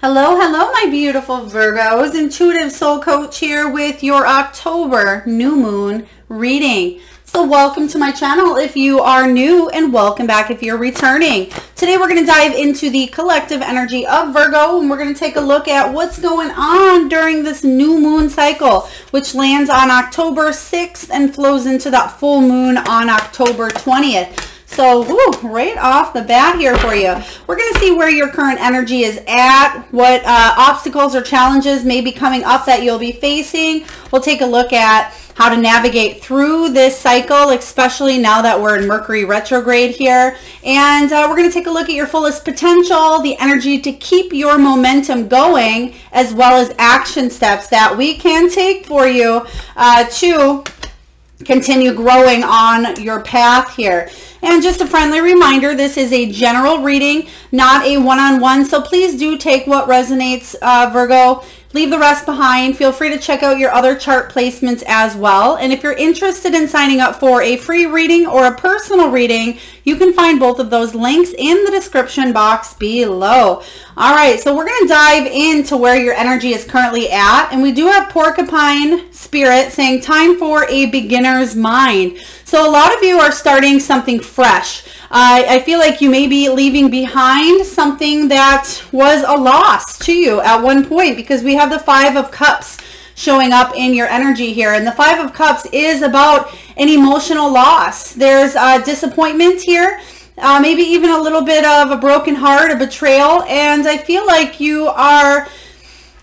Hello, hello, my beautiful Virgos. Intuitive Soul Coach here with your October new moon reading. So welcome to my channel if you are new and welcome back if you're returning. Today we're going to dive into the collective energy of Virgo and we're going to take a look at what's going on during this new moon cycle which lands on October 6th and flows into that full moon on October 20th. So whew, right off the bat here for you, we're going to see where your current energy is at, what uh, obstacles or challenges may be coming up that you'll be facing. We'll take a look at how to navigate through this cycle, especially now that we're in Mercury retrograde here. And uh, we're going to take a look at your fullest potential, the energy to keep your momentum going, as well as action steps that we can take for you uh, to continue growing on your path here. And just a friendly reminder, this is a general reading, not a one-on-one. -on -one, so please do take what resonates, uh, Virgo. Leave the rest behind. Feel free to check out your other chart placements as well. And if you're interested in signing up for a free reading or a personal reading, you can find both of those links in the description box below. All right, so we're going to dive into where your energy is currently at. And we do have Porcupine Spirit saying time for a beginner's mind. So a lot of you are starting something fresh. Uh, I feel like you may be leaving behind something that was a loss to you at one point because we have the Five of Cups showing up in your energy here. And the Five of Cups is about an emotional loss. There's a disappointment here. Uh, maybe even a little bit of a broken heart, a betrayal. And I feel like you are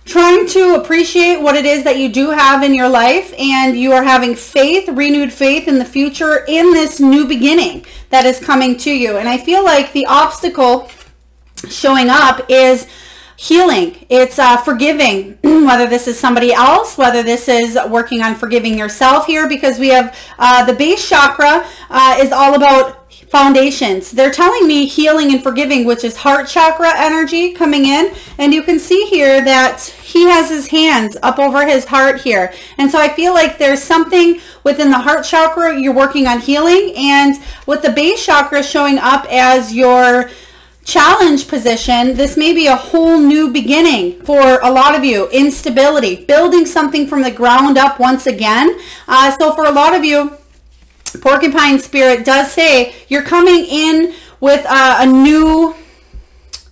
trying to appreciate what it is that you do have in your life and you are having faith, renewed faith in the future in this new beginning that is coming to you. And I feel like the obstacle showing up is healing. It's uh, forgiving, whether this is somebody else, whether this is working on forgiving yourself here, because we have uh, the base chakra uh, is all about foundations. They're telling me healing and forgiving, which is heart chakra energy coming in. And you can see here that he has his hands up over his heart here. And so I feel like there's something within the heart chakra you're working on healing. And with the base chakra showing up as your challenge position, this may be a whole new beginning for a lot of you. Instability, building something from the ground up once again. Uh, so for a lot of you, Porcupine Spirit does say you're coming in with uh, a new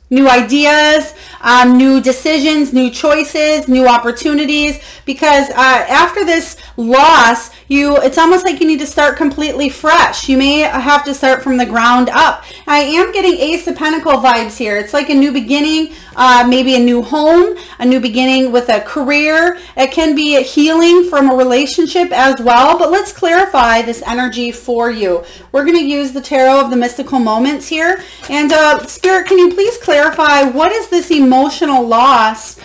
new ideas, um, new decisions, new choices, new opportunities. Because uh, after this loss, you it's almost like you need to start completely fresh. You may have to start from the ground up. I am getting Ace of Pentacle vibes here. It's like a new beginning, uh, maybe a new home, a new beginning with a career. It can be a healing from a relationship as well. But let's clarify this energy for you. We're going to use the Tarot of the Mystical Moments here. And uh, Spirit, can you please clarify what is this emotional loss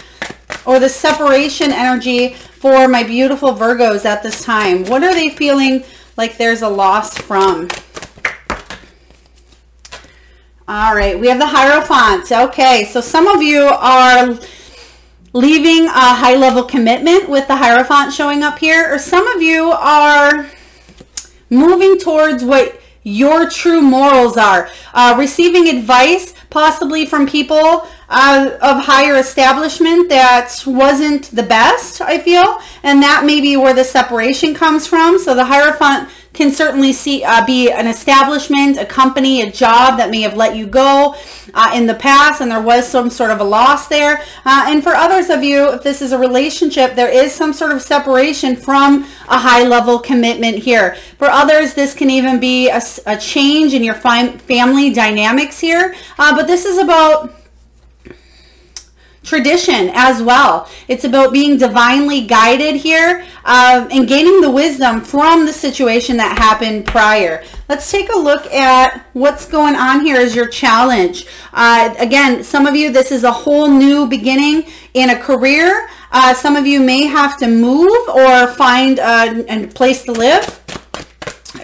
or the separation energy for my beautiful Virgos at this time? What are they feeling like there's a loss from? All right, we have the Hierophant. Okay, so some of you are leaving a high-level commitment with the Hierophant showing up here, or some of you are moving towards what your true morals are. Uh, receiving advice possibly from people uh, of higher establishment that wasn't the best, I feel. And that may be where the separation comes from. So the Hierophant can certainly see uh, be an establishment, a company, a job that may have let you go uh, in the past and there was some sort of a loss there. Uh, and for others of you, if this is a relationship, there is some sort of separation from a high level commitment here. For others, this can even be a, a change in your family dynamics here. Uh, but this is about tradition as well. It's about being divinely guided here uh, and gaining the wisdom from the situation that happened prior. Let's take a look at what's going on here as your challenge. Uh, again, some of you, this is a whole new beginning in a career. Uh, some of you may have to move or find a, a place to live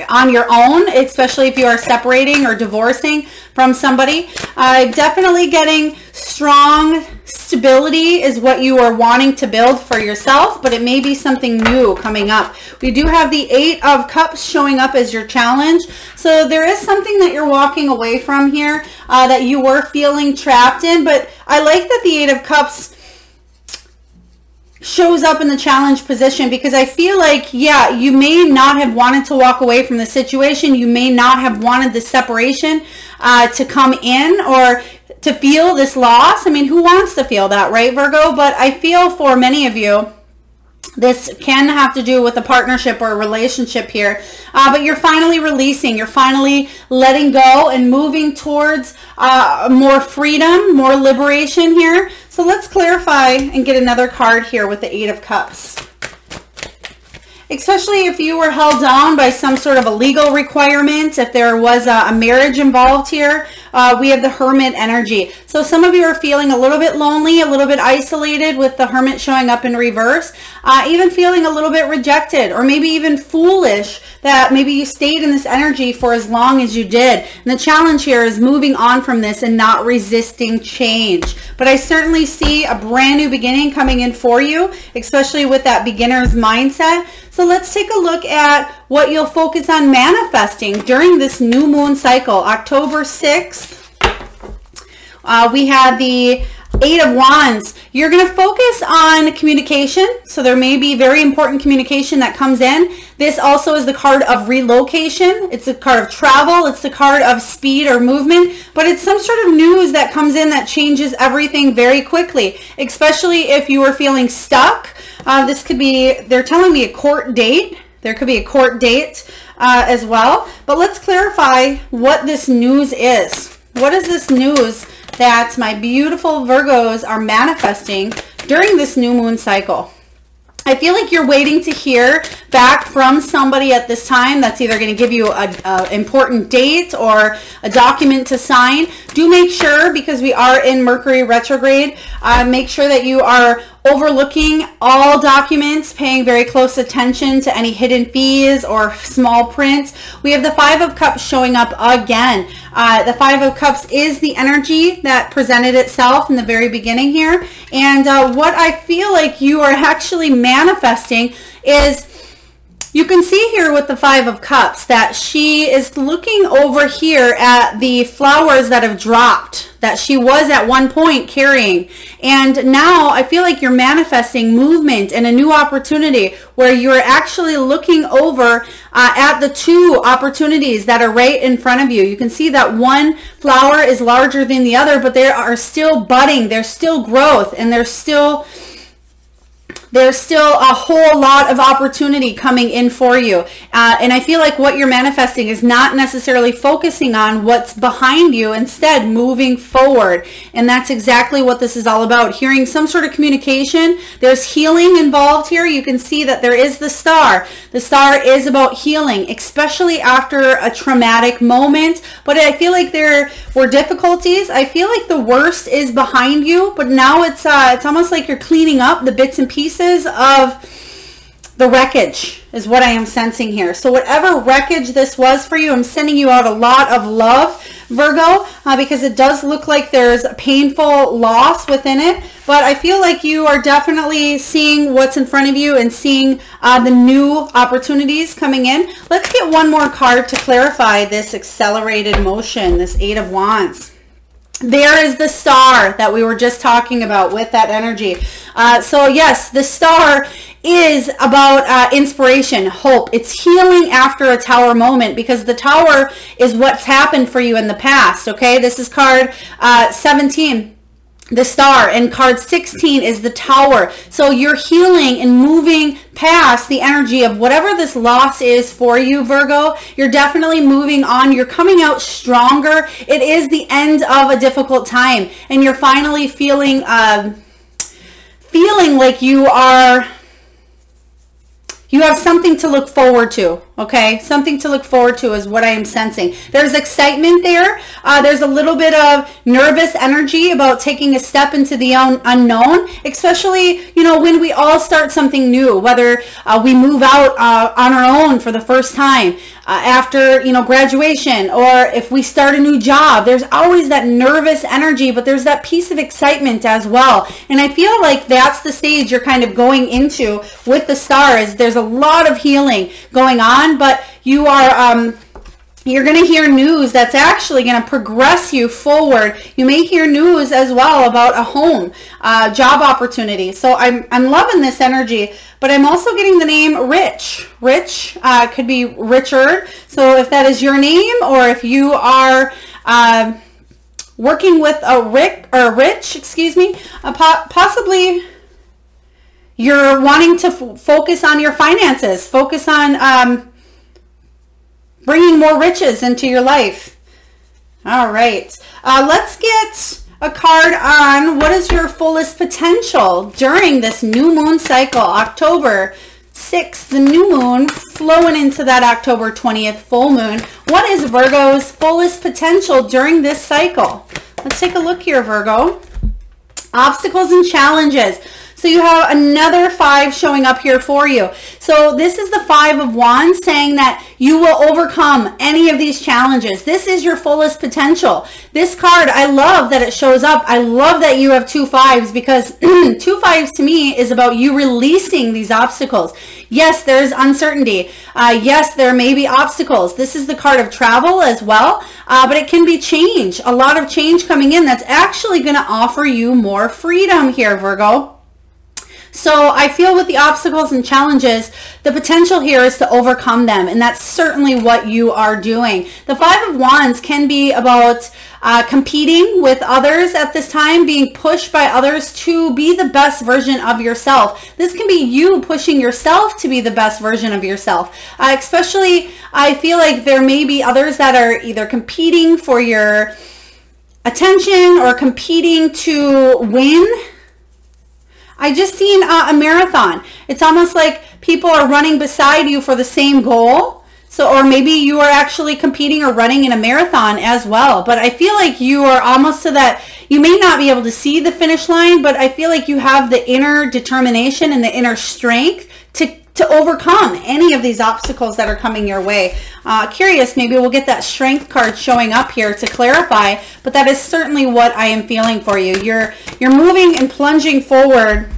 on your own, especially if you are separating or divorcing from somebody. Uh, definitely getting strong stability is what you are wanting to build for yourself, but it may be something new coming up. We do have the Eight of Cups showing up as your challenge. So there is something that you're walking away from here uh, that you were feeling trapped in, but I like that the Eight of Cups shows up in the challenge position because I feel like, yeah, you may not have wanted to walk away from the situation. You may not have wanted the separation uh, to come in or to feel this loss. I mean, who wants to feel that, right, Virgo? But I feel for many of you, this can have to do with a partnership or a relationship here, uh, but you're finally releasing, you're finally letting go and moving towards uh, more freedom, more liberation here. So let's clarify and get another card here with the Eight of Cups. Especially if you were held down by some sort of a legal requirement, if there was a, a marriage involved here, uh, we have the hermit energy. So some of you are feeling a little bit lonely, a little bit isolated with the hermit showing up in reverse, uh, even feeling a little bit rejected or maybe even foolish that maybe you stayed in this energy for as long as you did. And the challenge here is moving on from this and not resisting change. But I certainly see a brand new beginning coming in for you, especially with that beginner's mindset. So let's take a look at what you'll focus on manifesting during this new moon cycle, October 6th. Uh, we have the Eight of Wands. You're going to focus on communication. So there may be very important communication that comes in. This also is the card of relocation. It's a card of travel. It's the card of speed or movement. But it's some sort of news that comes in that changes everything very quickly, especially if you are feeling stuck. Uh, this could be, they're telling me a court date. There could be a court date uh, as well. But let's clarify what this news is. What is this news that my beautiful Virgos are manifesting during this new moon cycle. I feel like you're waiting to hear back from somebody at this time that's either going to give you an important date or a document to sign. Do make sure, because we are in Mercury retrograde, uh, make sure that you are overlooking all documents, paying very close attention to any hidden fees or small print. We have the Five of Cups showing up again. Uh, the Five of Cups is the energy that presented itself in the very beginning here. And uh, what I feel like you are actually manifesting is you can see here with the Five of Cups that she is looking over here at the flowers that have dropped that she was at one point carrying. And now I feel like you're manifesting movement and a new opportunity where you're actually looking over uh, at the two opportunities that are right in front of you. You can see that one flower is larger than the other, but they are still budding. There's still growth and there's still there's still a whole lot of opportunity coming in for you. Uh, and I feel like what you're manifesting is not necessarily focusing on what's behind you, instead moving forward. And that's exactly what this is all about. Hearing some sort of communication. There's healing involved here. You can see that there is the star. The star is about healing, especially after a traumatic moment. But I feel like there were difficulties. I feel like the worst is behind you, but now it's uh, it's almost like you're cleaning up the bits and pieces of the wreckage is what I am sensing here. So whatever wreckage this was for you, I'm sending you out a lot of love, Virgo, uh, because it does look like there's a painful loss within it. But I feel like you are definitely seeing what's in front of you and seeing uh, the new opportunities coming in. Let's get one more card to clarify this accelerated motion, this Eight of Wands there is the star that we were just talking about with that energy. Uh, so yes, the star is about uh, inspiration, hope. It's healing after a tower moment because the tower is what's happened for you in the past. Okay, this is card uh, 17 the star and card 16 is the tower. So you're healing and moving past the energy of whatever this loss is for you virgo. You're definitely moving on. You're coming out stronger. It is the end of a difficult time and you're finally feeling um, feeling like you are you have something to look forward to, okay? Something to look forward to is what I am sensing. There's excitement there. Uh, there's a little bit of nervous energy about taking a step into the un unknown, especially, you know, when we all start something new, whether uh, we move out uh, on our own for the first time. Uh, after you know graduation or if we start a new job. There's always that nervous energy but there's that piece of excitement as well. And i feel like that's the stage you're kind of going into with the stars. There's a lot of healing going on but you are um, you're going to hear news that's actually going to progress you forward. You may hear news as well about a home, uh, job opportunity. So I'm, I'm loving this energy, but I'm also getting the name Rich. Rich uh, could be Richard. So if that is your name or if you are uh, working with a Rick or Rich, excuse me, po possibly you're wanting to focus on your finances, focus on um, bringing more riches into your life. All right, uh, let's get a card on what is your fullest potential during this new moon cycle, October 6th, the new moon flowing into that October 20th full moon. What is Virgo's fullest potential during this cycle? Let's take a look here, Virgo. Obstacles and challenges. So you have another five showing up here for you. So this is the five of wands saying that you will overcome any of these challenges. This is your fullest potential. This card, I love that it shows up. I love that you have two fives because two fives to me is about you releasing these obstacles. Yes, there's uncertainty. Uh, yes, there may be obstacles. This is the card of travel as well, uh, but it can be change. A lot of change coming in that's actually going to offer you more freedom here, Virgo. So I feel with the obstacles and challenges, the potential here is to overcome them. And that's certainly what you are doing. The Five of Wands can be about uh, competing with others at this time, being pushed by others to be the best version of yourself. This can be you pushing yourself to be the best version of yourself. Uh, especially, I feel like there may be others that are either competing for your attention or competing to win I just seen a, a marathon. It's almost like people are running beside you for the same goal. So, or maybe you are actually competing or running in a marathon as well. But I feel like you are almost to that, you may not be able to see the finish line, but I feel like you have the inner determination and the inner strength to to overcome any of these obstacles that are coming your way. Uh, curious, maybe we'll get that strength card showing up here to clarify, but that is certainly what I am feeling for you. You're, you're moving and plunging forward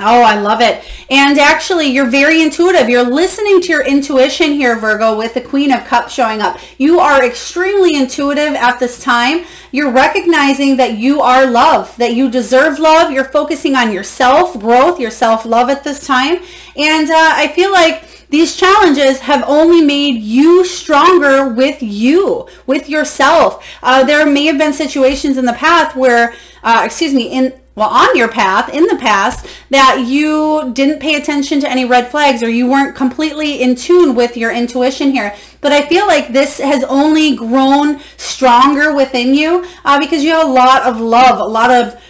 Oh, I love it. And actually, you're very intuitive. You're listening to your intuition here, Virgo, with the Queen of Cups showing up. You are extremely intuitive at this time. You're recognizing that you are love, that you deserve love. You're focusing on your self-growth, your self-love at this time. And uh, I feel like these challenges have only made you stronger with you, with yourself. Uh, there may have been situations in the past where, uh, excuse me, in well, on your path in the past that you didn't pay attention to any red flags or you weren't completely in tune with your intuition here. But I feel like this has only grown stronger within you uh, because you have a lot of love, a lot of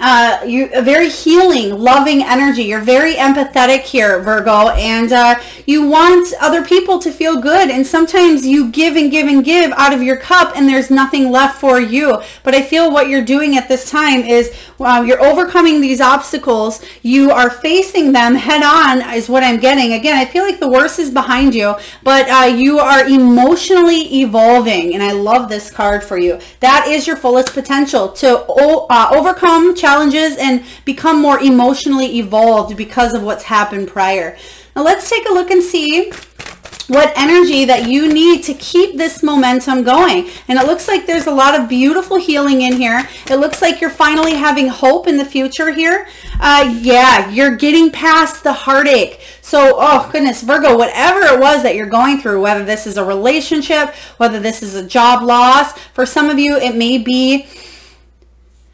uh, you a very healing, loving energy. You're very empathetic here, Virgo, and uh, you want other people to feel good. And sometimes you give and give and give out of your cup, and there's nothing left for you. But I feel what you're doing at this time is uh, you're overcoming these obstacles. You are facing them head on, is what I'm getting. Again, I feel like the worst is behind you, but uh, you are emotionally evolving, and I love this card for you. That is your fullest potential to uh, overcome challenges and become more emotionally evolved because of what's happened prior. Now let's take a look and see what energy that you need to keep this momentum going. And it looks like there's a lot of beautiful healing in here. It looks like you're finally having hope in the future here. Uh, yeah, you're getting past the heartache. So, oh goodness, Virgo, whatever it was that you're going through, whether this is a relationship, whether this is a job loss, for some of you, it may be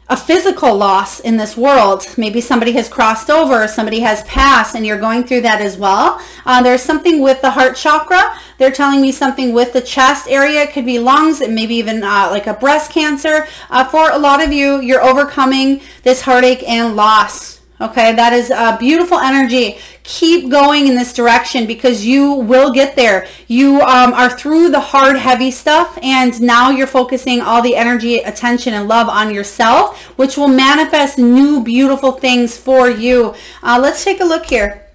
a physical loss in this world. Maybe somebody has crossed over, somebody has passed, and you're going through that as well. Uh, there's something with the heart chakra. They're telling me something with the chest area. It could be lungs, and maybe even uh, like a breast cancer. Uh, for a lot of you, you're overcoming this heartache and loss. Okay, that is a beautiful energy. Keep going in this direction because you will get there. You um, are through the hard, heavy stuff, and now you're focusing all the energy, attention, and love on yourself, which will manifest new, beautiful things for you. Uh, let's take a look here.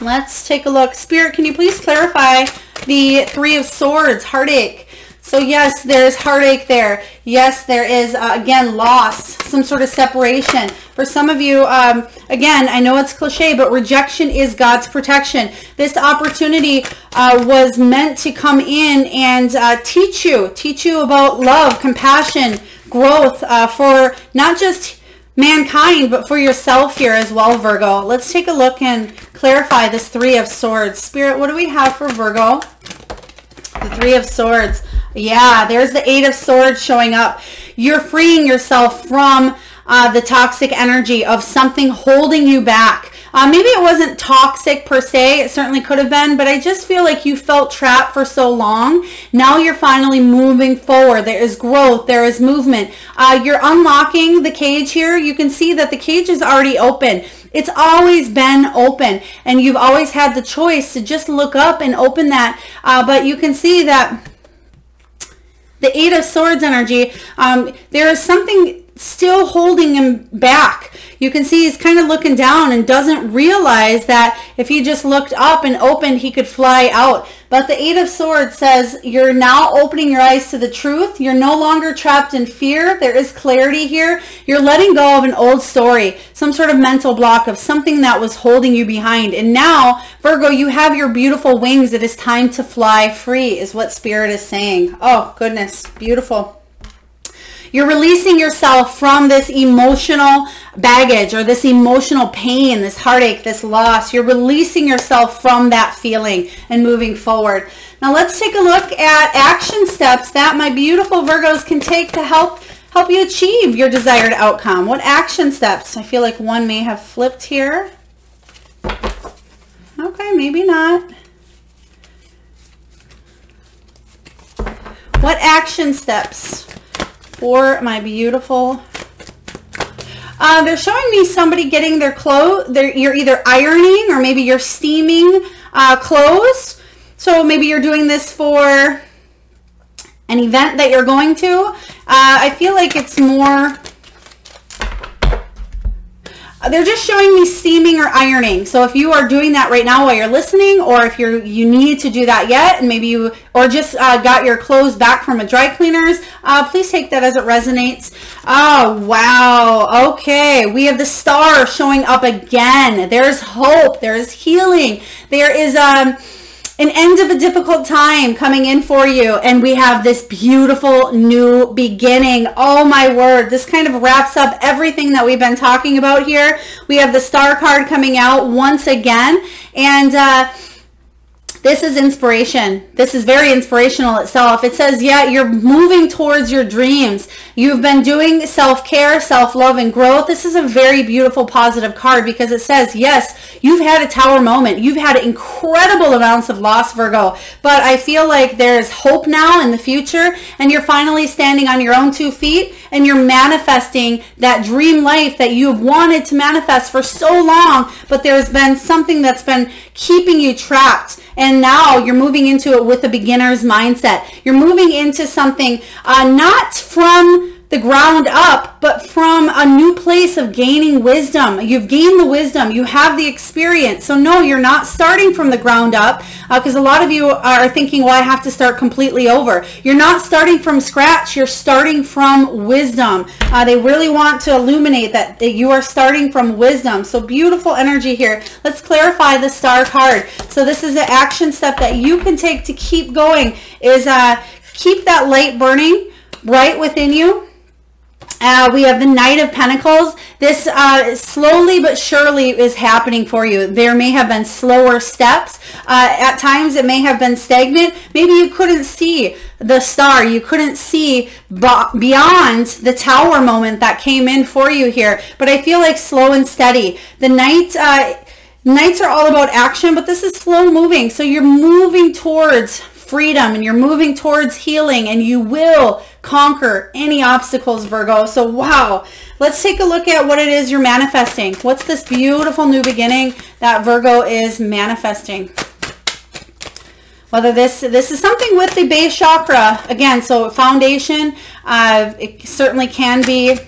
Let's take a look. Spirit, can you please clarify the Three of Swords, heartache. So yes, there's heartache there. Yes, there is, uh, again, loss, some sort of separation. For some of you, um, again, I know it's cliche, but rejection is God's protection. This opportunity uh, was meant to come in and uh, teach you, teach you about love, compassion, growth uh, for not just mankind, but for yourself here as well, Virgo. Let's take a look and clarify this Three of Swords. Spirit, what do we have for Virgo? The Three of Swords. Yeah, there's the Eight of Swords showing up. You're freeing yourself from uh, the toxic energy of something holding you back. Uh, maybe it wasn't toxic per se. It certainly could have been, but I just feel like you felt trapped for so long. Now you're finally moving forward. There is growth. There is movement. Uh, you're unlocking the cage here. You can see that the cage is already open. It's always been open and you've always had the choice to just look up and open that. Uh, but you can see that the Eight of Swords energy, um, there is something still holding him back. You can see he's kind of looking down and doesn't realize that if he just looked up and opened, he could fly out. But the Eight of Swords says you're now opening your eyes to the truth. You're no longer trapped in fear. There is clarity here. You're letting go of an old story, some sort of mental block of something that was holding you behind. And now, Virgo, you have your beautiful wings. It is time to fly free is what Spirit is saying. Oh, goodness. Beautiful. You're releasing yourself from this emotional baggage or this emotional pain, this heartache, this loss. You're releasing yourself from that feeling and moving forward. Now let's take a look at action steps that my beautiful Virgos can take to help help you achieve your desired outcome. What action steps? I feel like one may have flipped here. Okay, maybe not. What action steps for my beautiful uh, they're showing me somebody getting their clothes. You're either ironing or maybe you're steaming uh, clothes. So maybe you're doing this for an event that you're going to. Uh, I feel like it's more they're just showing me steaming or ironing. So if you are doing that right now while you're listening, or if you're you need to do that yet, and maybe you or just uh, got your clothes back from a dry cleaners, uh, please take that as it resonates. Oh wow, okay, we have the star showing up again. There's hope. There is healing. There is um an end of a difficult time coming in for you and we have this beautiful new beginning oh my word this kind of wraps up everything that we've been talking about here we have the star card coming out once again and uh, this is inspiration. This is very inspirational itself. It says, yeah, you're moving towards your dreams. You've been doing self-care, self-love, and growth. This is a very beautiful, positive card because it says, yes, you've had a tower moment. You've had incredible amounts of loss, Virgo. But I feel like there's hope now in the future and you're finally standing on your own two feet and you're manifesting that dream life that you've wanted to manifest for so long, but there's been something that's been keeping you trapped and now you're moving into it with a beginner's mindset. You're moving into something uh, not from the ground up, but from a new place of gaining wisdom. You've gained the wisdom, you have the experience. So no, you're not starting from the ground up because uh, a lot of you are thinking, well, I have to start completely over. You're not starting from scratch, you're starting from wisdom. Uh, they really want to illuminate that, that you are starting from wisdom. So beautiful energy here. Let's clarify the star card. So this is an action step that you can take to keep going is uh, keep that light burning right within you uh, we have the Knight of Pentacles. This uh, slowly but surely is happening for you. There may have been slower steps. Uh, at times it may have been stagnant. Maybe you couldn't see the star. You couldn't see beyond the tower moment that came in for you here. But I feel like slow and steady. The Knight... Uh, Knights are all about action, but this is slow moving. So you're moving towards freedom and you're moving towards healing and you will conquer any obstacles, Virgo. So wow, let's take a look at what it is you're manifesting. What's this beautiful new beginning that Virgo is manifesting? Whether this this is something with the base chakra, again, so foundation, uh, it certainly can be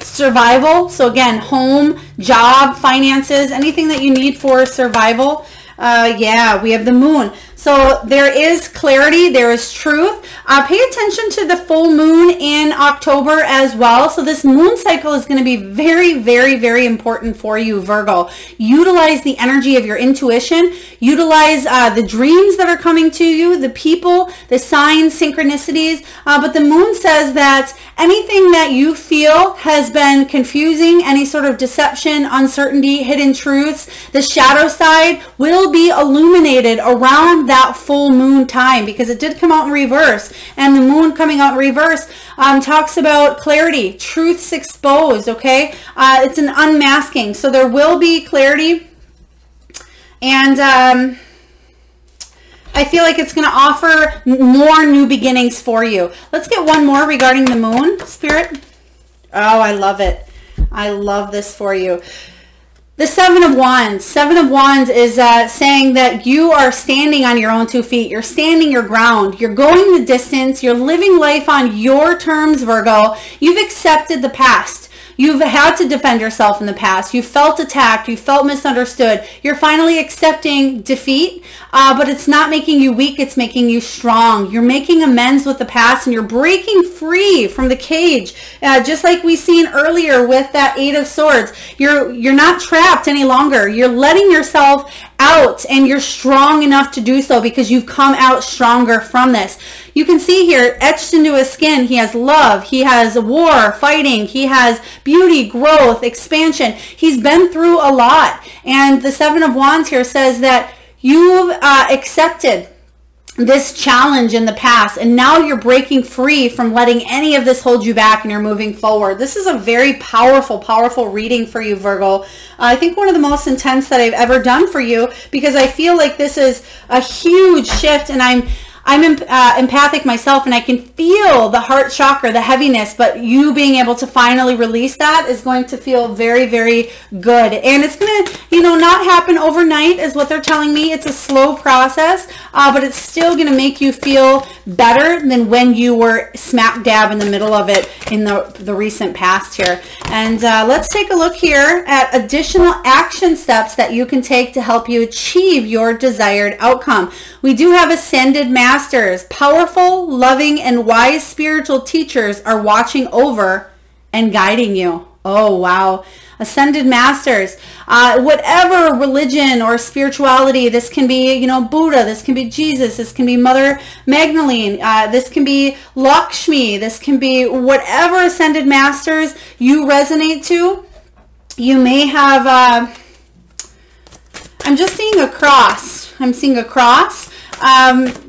survival. So again, home, job, finances, anything that you need for survival. Uh, yeah, we have the moon. So there is clarity, there is truth. Uh, pay attention to the full moon in October as well. So this moon cycle is going to be very, very, very important for you, Virgo. Utilize the energy of your intuition. Utilize uh, the dreams that are coming to you, the people, the signs, synchronicities. Uh, but the moon says that anything that you feel has been confusing, any sort of deception, uncertainty, hidden truths, the shadow side will be illuminated around that full moon time because it did come out in reverse. And the moon coming out in reverse um, talks about clarity, truths exposed, okay? Uh, it's an unmasking. So there will be clarity. And um, I feel like it's going to offer more new beginnings for you. Let's get one more regarding the moon, Spirit. Oh, I love it. I love this for you. The Seven of Wands. Seven of Wands is uh, saying that you are standing on your own two feet. You're standing your ground. You're going the distance. You're living life on your terms, Virgo. You've accepted the past. You've had to defend yourself in the past. You felt attacked. You felt misunderstood. You're finally accepting defeat, uh, but it's not making you weak. It's making you strong. You're making amends with the past and you're breaking free from the cage. Uh, just like we seen earlier with that Eight of Swords. You're, you're not trapped any longer. You're letting yourself out and you're strong enough to do so because you've come out stronger from this. You can see here etched into his skin, he has love, he has war, fighting, he has beauty, growth, expansion. He's been through a lot. And the Seven of Wands here says that you've uh, accepted this challenge in the past and now you're breaking free from letting any of this hold you back and you're moving forward. This is a very powerful, powerful reading for you, Virgo. Uh, I think one of the most intense that I've ever done for you because I feel like this is a huge shift and I'm I'm uh, empathic myself and I can feel the heart chakra, the heaviness, but you being able to finally release that is going to feel very, very good. And it's going to, you know, not happen overnight is what they're telling me. It's a slow process, uh, but it's still going to make you feel better than when you were smack dab in the middle of it in the, the recent past here. And uh, let's take a look here at additional action steps that you can take to help you achieve your desired outcome. We do have ascended masters, powerful, loving, and wise spiritual teachers are watching over and guiding you. Oh, wow ascended masters, uh, whatever religion or spirituality. This can be, you know, Buddha. This can be Jesus. This can be Mother Magdalene. Uh, this can be Lakshmi. This can be whatever ascended masters you resonate to. You may have, uh, I'm just seeing a cross. I'm seeing a cross. Um,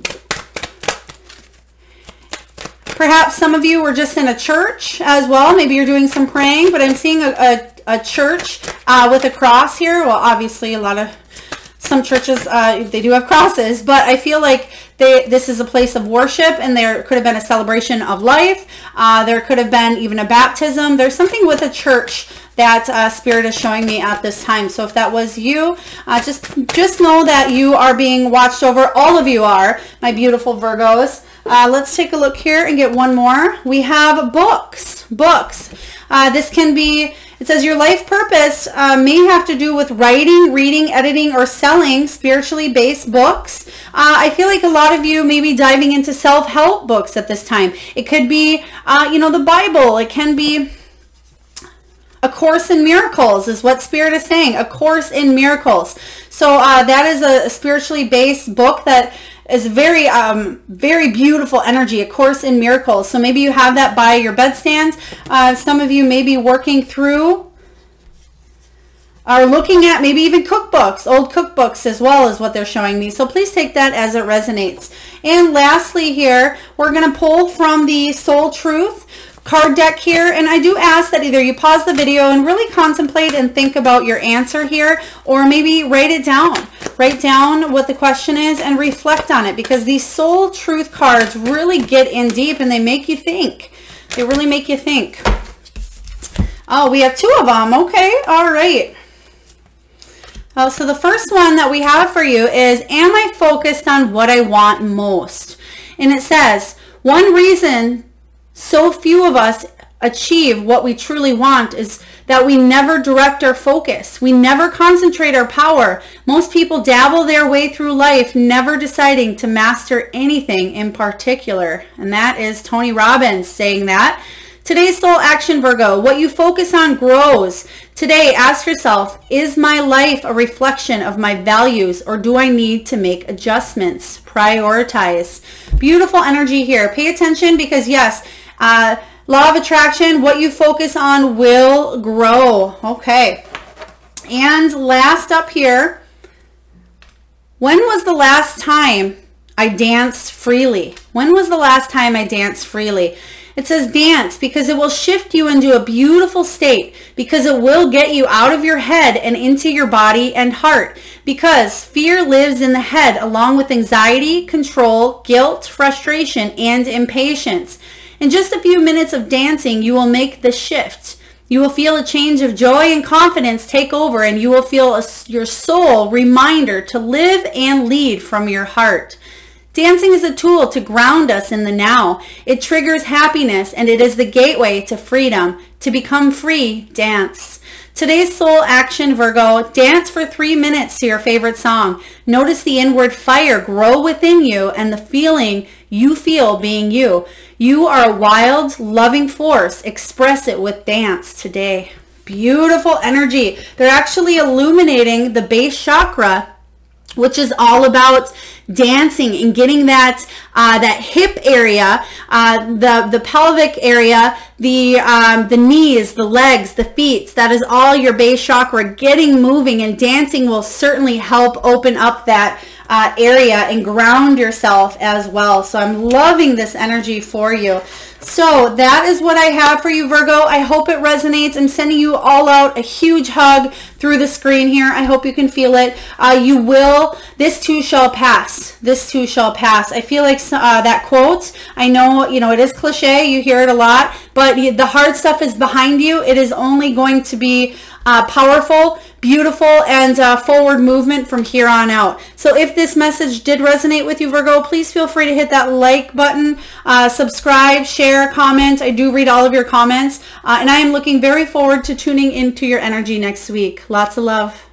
perhaps some of you were just in a church as well. Maybe you're doing some praying, but I'm seeing a, a, a church uh, with a cross here. Well, obviously a lot of some churches, uh, they do have crosses, but I feel like they, this is a place of worship and there could have been a celebration of life. Uh, there could have been even a baptism. There's something with a church that uh, spirit is showing me at this time. So if that was you, uh, just, just know that you are being watched over. All of you are, my beautiful Virgos. Uh, let's take a look here and get one more. We have books, books. Uh, this can be it says your life purpose uh, may have to do with writing, reading, editing, or selling spiritually based books. Uh, I feel like a lot of you may be diving into self-help books at this time. It could be, uh, you know, the Bible. It can be a Course in Miracles is what Spirit is saying. A Course in Miracles. So uh, that is a spiritually based book that is very, um, very beautiful energy, A Course in Miracles. So maybe you have that by your bedstand. Uh, some of you may be working through are looking at maybe even cookbooks, old cookbooks as well as what they're showing me. So please take that as it resonates. And lastly here, we're going to pull from the Soul Truth card deck here. And I do ask that either you pause the video and really contemplate and think about your answer here, or maybe write it down. Write down what the question is and reflect on it because these soul truth cards really get in deep and they make you think. They really make you think. Oh, we have two of them. Okay. All right. Oh, so the first one that we have for you is, am I focused on what I want most? And it says, one reason so few of us achieve what we truly want is that we never direct our focus. We never concentrate our power. Most people dabble their way through life, never deciding to master anything in particular. And that is Tony Robbins saying that. Today's soul action Virgo, what you focus on grows. Today, ask yourself, is my life a reflection of my values or do I need to make adjustments? Prioritize. Beautiful energy here. Pay attention because yes, uh, law of attraction, what you focus on will grow. Okay. And last up here, when was the last time I danced freely? When was the last time I danced freely? It says dance because it will shift you into a beautiful state because it will get you out of your head and into your body and heart because fear lives in the head along with anxiety, control, guilt, frustration, and impatience. In just a few minutes of dancing, you will make the shift. You will feel a change of joy and confidence take over and you will feel a, your soul reminder to live and lead from your heart. Dancing is a tool to ground us in the now. It triggers happiness and it is the gateway to freedom. To become free, dance. Today's soul action, Virgo, dance for three minutes to your favorite song. Notice the inward fire grow within you and the feeling you feel being you. You are a wild, loving force. Express it with dance today. Beautiful energy. They're actually illuminating the base chakra which is all about dancing and getting that uh, that hip area, uh, the the pelvic area, the um, the knees, the legs, the feet. That is all your base chakra. Getting moving and dancing will certainly help open up that uh, area and ground yourself as well. So I'm loving this energy for you. So that is what I have for you, Virgo. I hope it resonates. I'm sending you all out a huge hug through the screen here. I hope you can feel it. Uh, you will. This too shall pass. This too shall pass. I feel like uh, that quote, I know, you know, it is cliche. You hear it a lot, but the hard stuff is behind you. It is only going to be uh, powerful, beautiful, and uh, forward movement from here on out. So if this message did resonate with you, Virgo, please feel free to hit that like button, uh, subscribe, share, comment. I do read all of your comments, uh, and I am looking very forward to tuning into your energy next week. Lots of love.